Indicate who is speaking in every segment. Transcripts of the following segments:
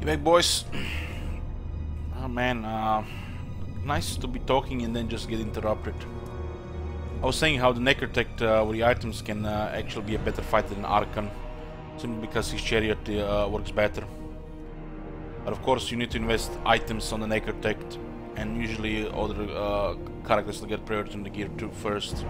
Speaker 1: You back, boys? Oh man, uh, nice to be talking and then just get interrupted. I was saying how the Necrotect uh, with the items can uh, actually be a better fighter than Arkhan, simply because his chariot uh, works better. But of course you need to invest items on the Necrotect, and usually other uh, characters will get priority on the gear too first.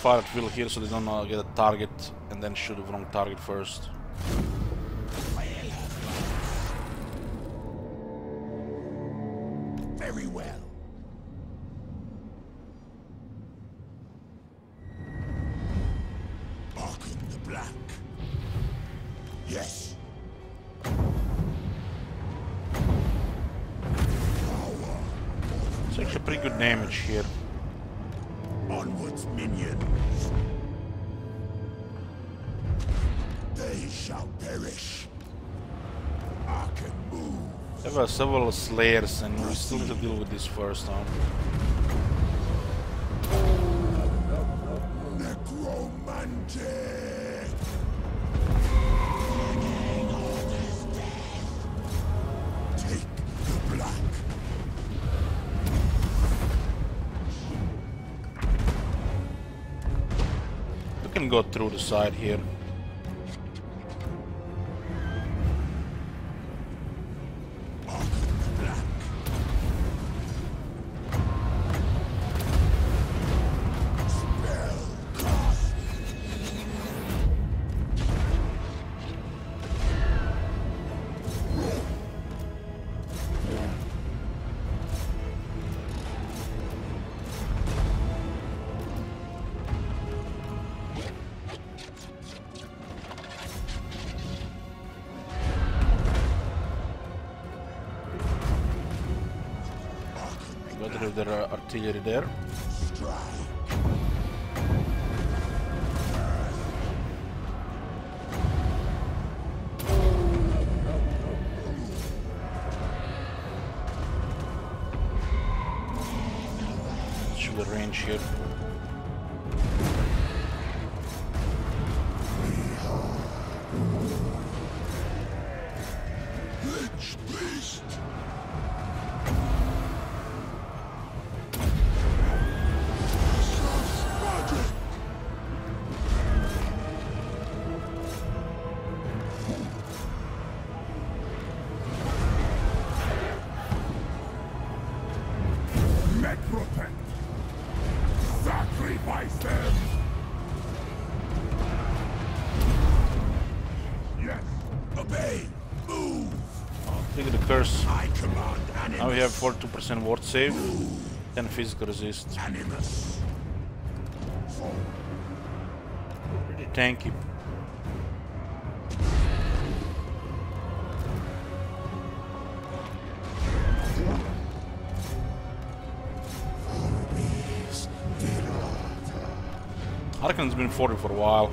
Speaker 1: Fire at will here so they don't uh, get a target and then shoot the wrong target first.
Speaker 2: Very well. The Black. Yes.
Speaker 1: It's actually pretty good damage here.
Speaker 2: Onwards, minions. They shall perish. Arkin move.
Speaker 1: There were several slayers and we still need to deal with this first?
Speaker 2: Necromantic.
Speaker 1: Can go through the side here. Got rid of their uh, artillery there. Should the range here. Curse.
Speaker 2: I command animus.
Speaker 1: Now we have 42% ward save, 10 physical resist. Pretty tanky. Arkhan's been 40 for a while.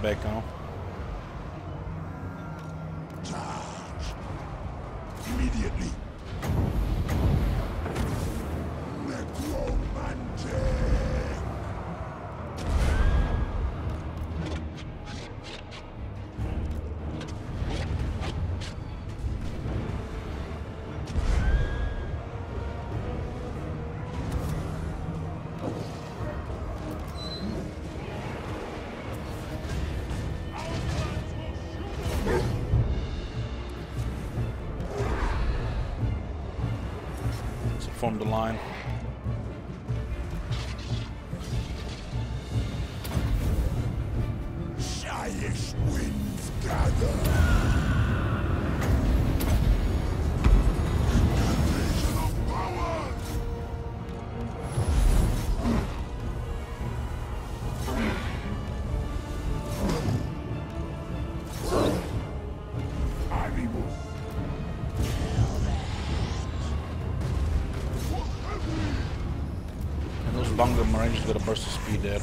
Speaker 1: The back now.
Speaker 2: Charge. Immediately.
Speaker 1: Form the line. Bugman Rangers got a burst of speed there.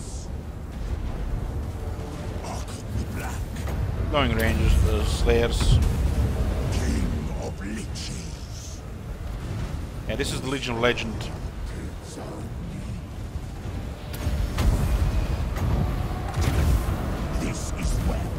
Speaker 1: Going Rangers, uh, Slayers. Yeah, this is the Legion of Legend.
Speaker 2: This is well.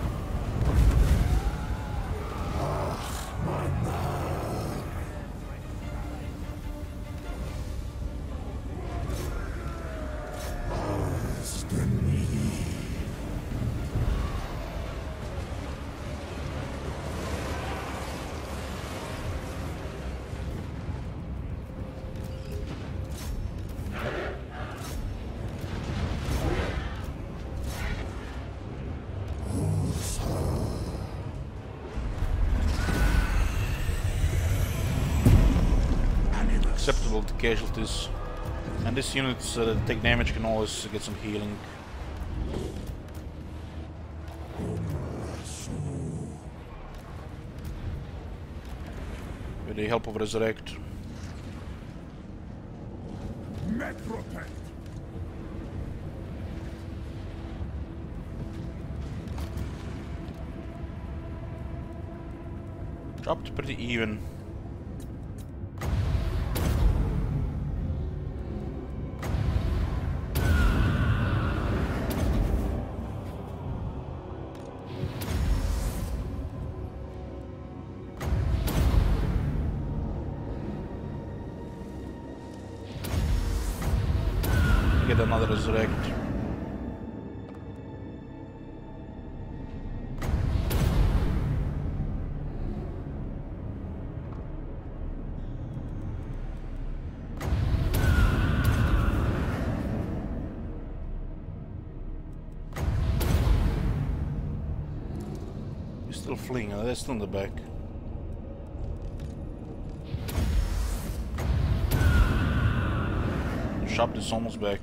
Speaker 1: To casualties. And these units uh, that take damage can always get some healing. With the help of Resurrect. Dropped pretty even. Another resurrect. He's still fleeing, they're still in the back. Shop is almost back.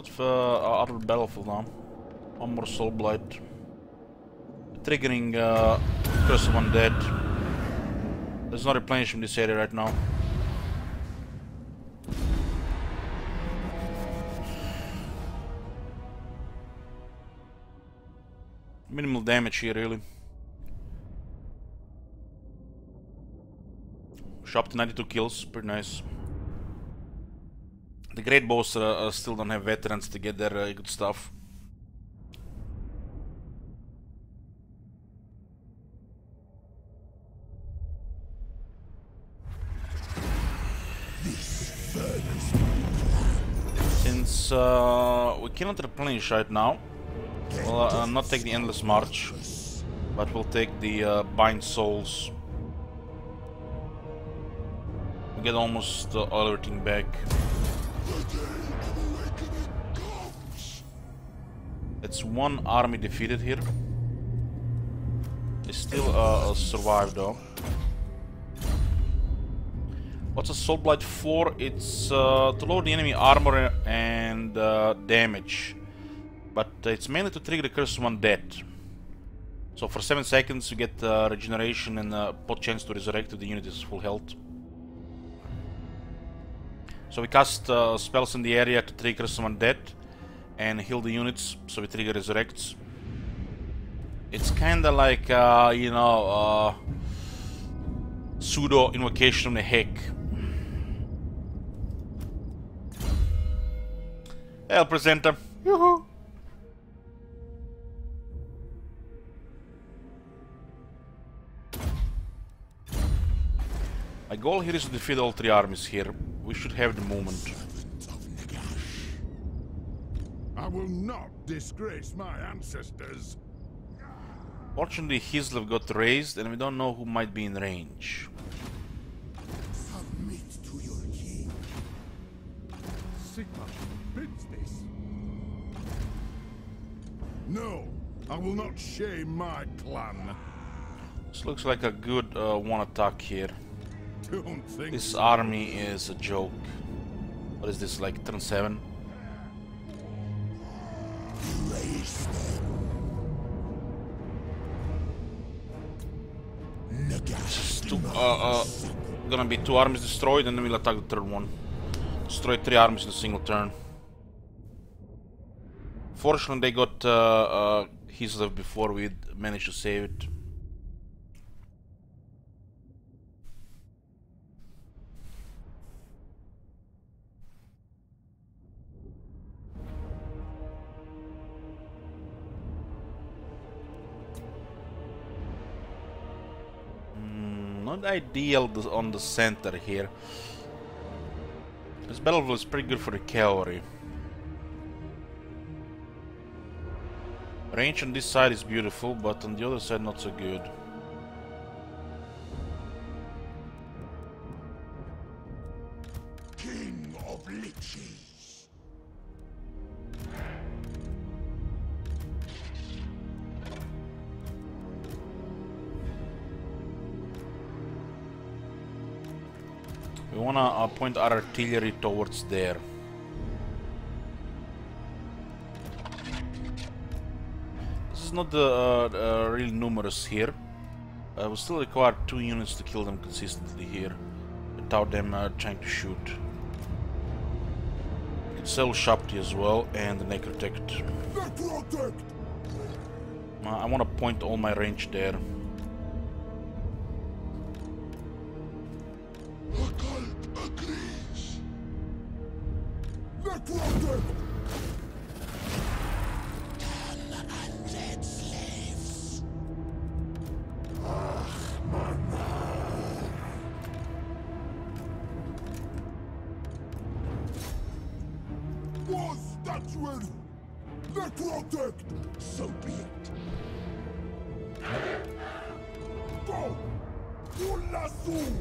Speaker 1: Not uh, out of the battlefield now. One more soul blight. Triggering uh, Curse of Undead. There's no replenish in this area right now. Minimal damage here, really. Shop to 92 kills, pretty nice. The Great Bows uh, uh, still don't have veterans to get their uh, good stuff. Since uh, we cannot replenish right now, we'll uh, not take the Endless March, but we'll take the uh, Bind Souls. We get almost uh, everything back. It's one army defeated here. They still uh, survive though. What's a Soul Blight for? It's uh, to lower the enemy armor and uh, damage. But it's mainly to trigger the Curse of Undead. So for 7 seconds you get uh, regeneration and uh, pot chance to resurrect if the unit is full health. So we cast uh, spells in the area to trigger of Undead and heal the units, so we trigger resurrects. It's kinda like, uh, you know, uh, pseudo invocation of Nehek. El presenter. Yoo-hoo. My goal here is to defeat all three armies here. We should have the moment.
Speaker 2: of Nagash.
Speaker 3: I will not disgrace my ancestors.
Speaker 1: Fortunately, Hislev got raised and we don't know who might be in range.
Speaker 2: Submit to your king.
Speaker 3: Sigmar bids this. No, I will not shame my clan.
Speaker 1: This looks like a good uh, one attack here.
Speaker 3: Don't think
Speaker 1: This army is a joke. What is this, like turn 7? Uh, uh, gonna be two armies destroyed and then we'll attack the third one. Destroy three armies in a single turn. Fortunately they got uh, uh, his stuff before we managed to save it. Not ideal on the center here. This battlefield is pretty good for the cavalry. Range on this side is beautiful, but on the other side not so good.
Speaker 2: King of Liches.
Speaker 1: We wanna uh, point our artillery towards there. This is not the uh, uh, really numerous here. Uh, we still require two units to kill them consistently here, without them uh, trying to shoot. We could sell Shapti as well and the Necrotect.
Speaker 2: Necrotect.
Speaker 1: Uh, I want to point all my range there.
Speaker 2: Statuary. Necrotect. So be it. Go! Ulasu!